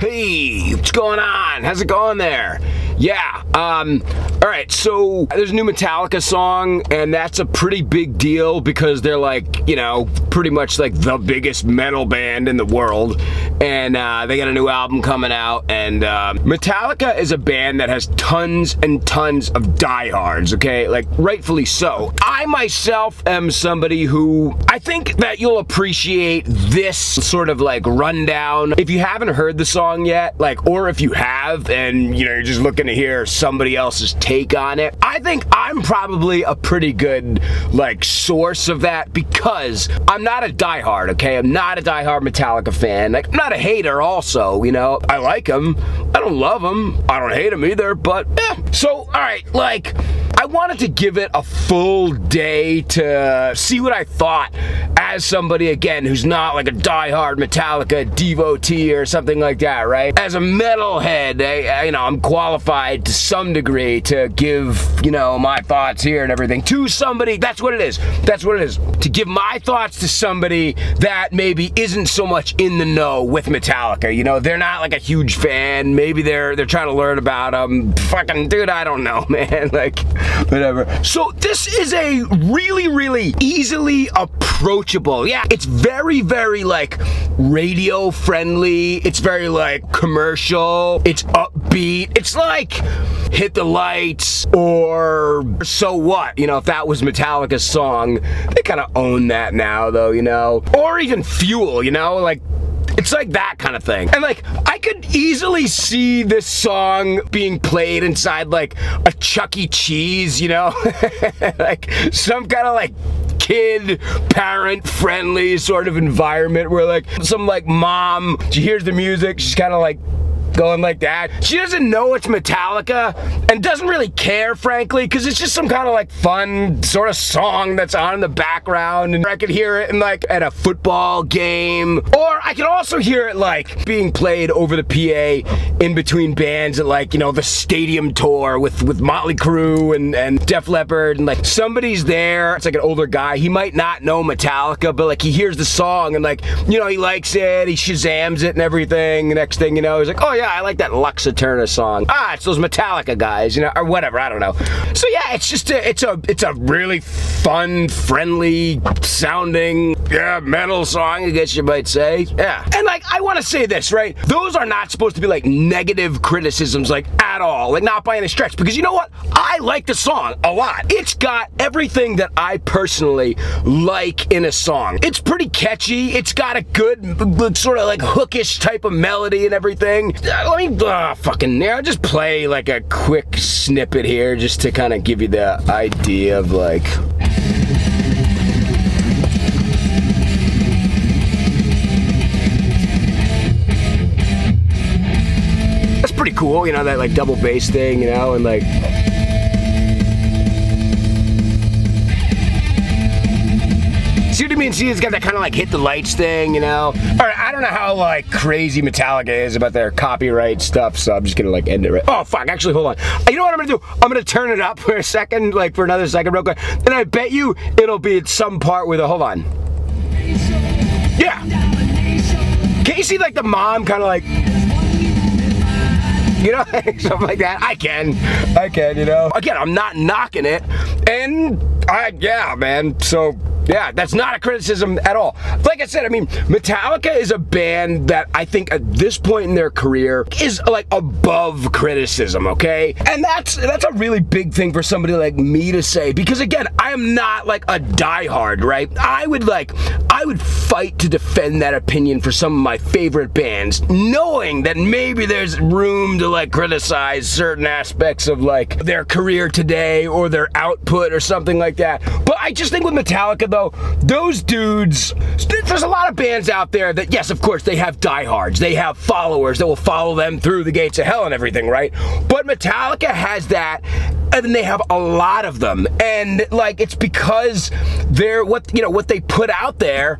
Hey, what's going on? How's it going there? Yeah, um, all right, so there's a new Metallica song, and that's a pretty big deal because they're like, you know, pretty much like the biggest metal band in the world. And uh, they got a new album coming out, and uh, Metallica is a band that has tons and tons of diehards, okay? Like, rightfully so. I myself am somebody who I think that you'll appreciate this sort of like rundown. If you haven't heard the song yet, like, or if you have, and you know, you're just looking to hear somebody else's take on it. I think I'm probably a pretty good like source of that because I'm not a diehard, okay? I'm not a diehard Metallica fan. Like, I'm not a hater also, you know? I like them. I don't love them. I don't hate them either, but eh. So, all right, like, I wanted to give it a full day to see what I thought as somebody, again, who's not like a diehard Metallica devotee or something like that, right? As a metalhead, I, I, you know, I'm qualified to some degree to give, you know, my thoughts here and everything to somebody. That's what it is. That's what it is. To give my thoughts to somebody that maybe isn't so much in the know with Metallica. You know, they're not like a huge fan. Maybe they're they're trying to learn about them. Fucking dude, I don't know, man. Like, whatever. So this is a really, really easily approachable. Yeah, it's very, very like radio friendly. It's very like commercial. It's upbeat. It's like hit the lights or so what you know if that was metallica's song they kind of own that now though you know or even fuel you know like it's like that kind of thing. And like, I could easily see this song being played inside like a Chuck E. Cheese, you know? like some kind of like kid, parent friendly sort of environment where like some like mom, she hears the music, she's kind of like going like that. She doesn't know it's Metallica and doesn't really care, frankly, because it's just some kind of like fun sort of song that's on in the background. And I could hear it in like at a football game. Or I could also hear it like being played over the PA in between bands at like, you know, the stadium tour with, with Motley Crue and, and Def Leppard. And like somebody's there. It's like an older guy. He might not know Metallica, but like he hears the song and like, you know, he likes it. He Shazams it and everything. Next thing you know, he's like, oh yeah, I like that Lux Æterna song. Ah, it's those Metallica guys, you know, or whatever, I don't know. So yeah, it's just a, it's a, it's a really fun, friendly sounding, yeah, metal song, I guess you might say. Yeah. And like, I want to say this, right? Those are not supposed to be like negative criticisms, like at all, like not by any stretch, because you know what? I like the song a lot. It's got everything that I personally like in a song. It's pretty catchy. It's got a good, sort of like hookish type of melody and everything let me uh, fucking I'll just play like a quick snippet here just to kind of give you the idea of like that's pretty cool you know that like double bass thing you know and like Mean? See, it's got that kind of like hit the lights thing, you know? All right, I don't know how like crazy Metallica is about their copyright stuff, so I'm just gonna like end it right. Oh, fuck, actually, hold on. You know what I'm gonna do? I'm gonna turn it up for a second, like for another second real quick. And I bet you it'll be at some part with a, hold on. Yeah. Can you see like the mom kind of like, you know, something like that. I can, I can, you know. Again, I'm not knocking it, and I, yeah, man. So yeah, that's not a criticism at all. Like I said, I mean, Metallica is a band that I think at this point in their career is like above criticism, okay? And that's that's a really big thing for somebody like me to say because again, I am not like a diehard, right? I would like I would fight to defend that opinion for some of my favorite bands, knowing that maybe there's room to like criticize certain aspects of like their career today or their output or something like that. But I just think with Metallica though though, those dudes, there's a lot of bands out there that, yes, of course, they have diehards. They have followers that will follow them through the gates of hell and everything, right? But Metallica has that, and then they have a lot of them. And, like, it's because they're, what, you know, what they put out there,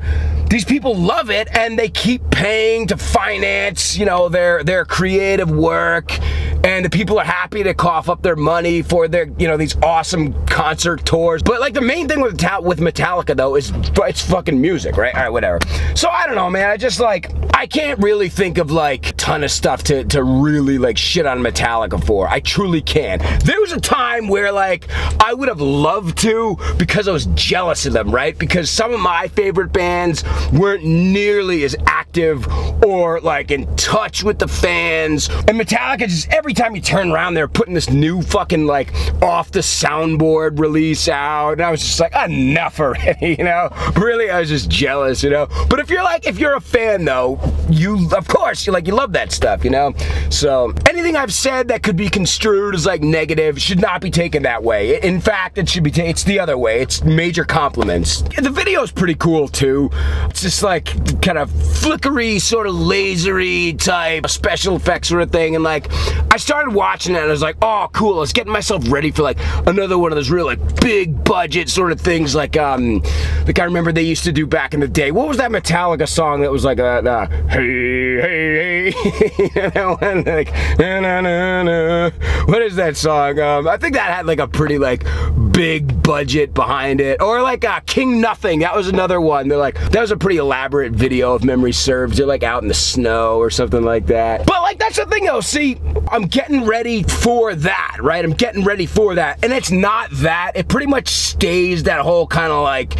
these people love it, and they keep paying to finance, you know, their, their creative work and the people are happy to cough up their money for their, you know, these awesome concert tours. But like the main thing with with Metallica though is it's fucking music, right? All right, whatever. So I don't know, man. I just like I can't really think of like a ton of stuff to to really like shit on Metallica for. I truly can. There was a time where like I would have loved to because I was jealous of them, right? Because some of my favorite bands weren't nearly as active or like in touch with the fans. And Metallica just every time you turn around they're putting this new fucking like off the soundboard release out. And I was just like, enough already, you know? Really, I was just jealous, you know? But if you're like, if you're a fan though, you, of course, you like, you love that stuff, you know? So anything I've said that could be construed as like negative should not be taken that way. In fact, it should be, it's the other way. It's major compliments. The video is pretty cool too. It's just like kind of flickery, sort of lasery type special effects sort of thing. And like, I started watching it and I was like, oh, cool. I was getting myself ready for like another one of those real like big budget sort of things like, um, like I remember they used to do back in the day. What was that Metallica song that was like, that? uh hey, hey, hey, that one, like, na, na, na, na. what is that song? Um, I think that had like a pretty like big budget behind it. Or like uh, King Nothing, that was another one. They're like, that was a pretty elaborate video if memory serves. They're like out in the snow or something like that. But like, that's the thing though, see, I'm getting ready for that, right? I'm getting ready for that. And it's not that, it pretty much stays that whole kind of like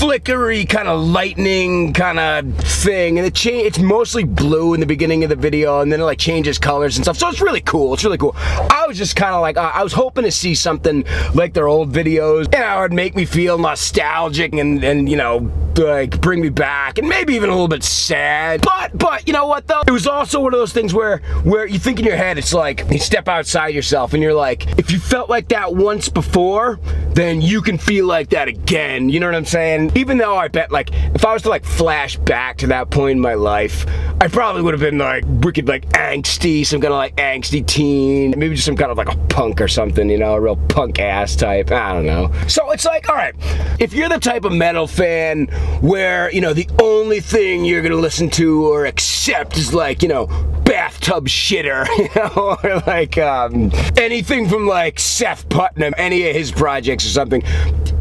flickery kind of lightning kind of thing and it change it's mostly blue in the beginning of the video and then it like changes colors and stuff so it's really cool it's really cool I was just kind of like uh, I was hoping to see something like their old videos you know it would make me feel nostalgic and and you know like bring me back and maybe even a little bit sad but but you know what though it was also one of those things where where you think in your head it's like you step outside yourself and you're like if you felt like that once before then you can feel like that again you know what I'm saying even though I bet like if I was to like flash back to that point in my life, I probably would have been like wicked like angsty, some kind of like angsty teen, maybe just some kind of like a punk or something, you know, a real punk ass type. I don't know. So it's like, all right, if you're the type of metal fan where, you know, the only thing you're gonna listen to or accept is like, you know, bathtub shitter, you know, or like um, anything from like Seth Putnam, any of his projects or something,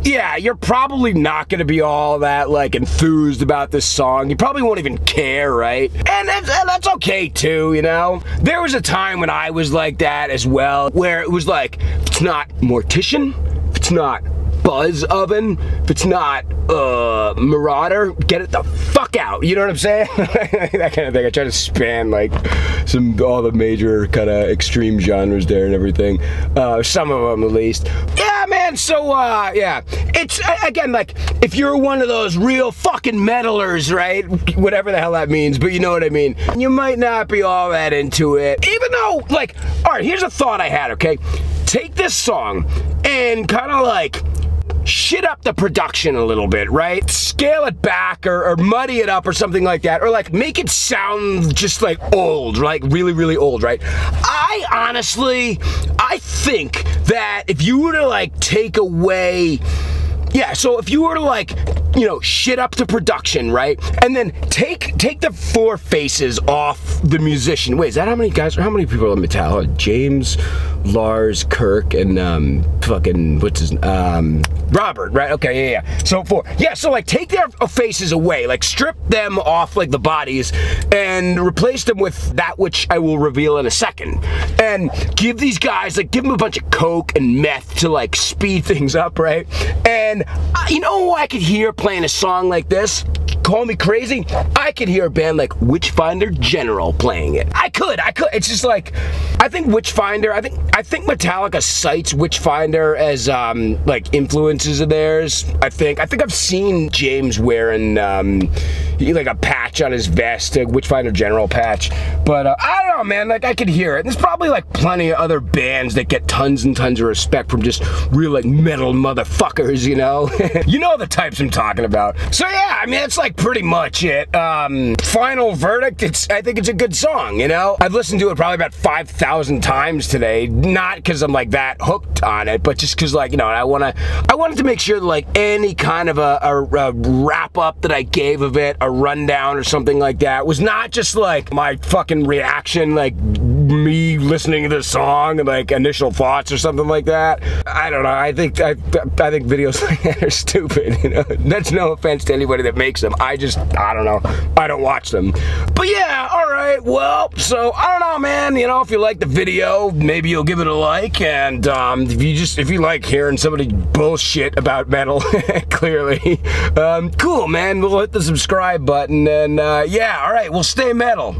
yeah, you're probably not gonna be all that like enthused about this song. You probably won't even care, right? And and that's okay too, you know? There was a time when I was like that as well, where it was like, it's not Mortician, it's not Buzzoven, if it's not uh, Marauder, get it the fuck out. You know what I'm saying? that kind of thing. I try to span like some all the major kind of extreme genres there and everything. Uh, some of them at least. Yeah, man. So uh, yeah, it's again like if you're one of those real fucking meddlers, right? Whatever the hell that means, but you know what I mean. You might not be all that into it, even though like, all right. Here's a thought I had. Okay, take this song and kind of like shit up the production a little bit, right? Scale it back or, or, muddy it up or something like that. Or like make it sound just like old, like really, really old, right? I honestly, I think that if you were to like take away yeah, so if you were to like, you know, shit up the production, right? And then take take the four faces off the musician. Wait, is that how many guys how many people in Metallica? James, Lars, Kirk, and um fucking what's his um Robert, right? Okay, yeah, yeah. So four. Yeah, so like take their faces away, like strip them off like the bodies and replace them with that which I will reveal in a second. And give these guys like give them a bunch of coke and meth to like speed things up, right? And and uh, you know I could hear playing a song like this? Call me crazy? I could hear a band like Witchfinder General playing it. I could, I could. It's just like, I think Witchfinder, I think I think Metallica cites Witchfinder as um, like influences of theirs. I think. I think I've seen James wearing um, like a patch on his vest, a Witchfinder General patch. But uh, I don't know, man. Like I could hear it. There's probably like plenty of other bands that get tons and tons of respect from just real like metal motherfuckers, you know? you know the types I'm talking about. So yeah, I mean, it's like pretty much it. Um, final verdict, it's I think it's a good song, you know? I've listened to it probably about 5,000 times today, not because I'm like that hooked on it, but just because like, you know, I want to, I wanted to make sure that like any kind of a, a, a wrap up that I gave of it, a rundown or something like that, was not just like my fucking reaction, like me listening to the song and like initial thoughts or something like that. I don't know. I think I, I think videos like that are stupid. You know, that's no offense to anybody that makes them. I just I don't know. I don't watch them. But yeah, all right. Well, so I don't know, man. You know, if you like the video, maybe you'll give it a like. And um, if you just if you like hearing somebody bullshit about metal, clearly, um, cool, man. We'll hit the subscribe button and uh, yeah, all right. We'll stay metal.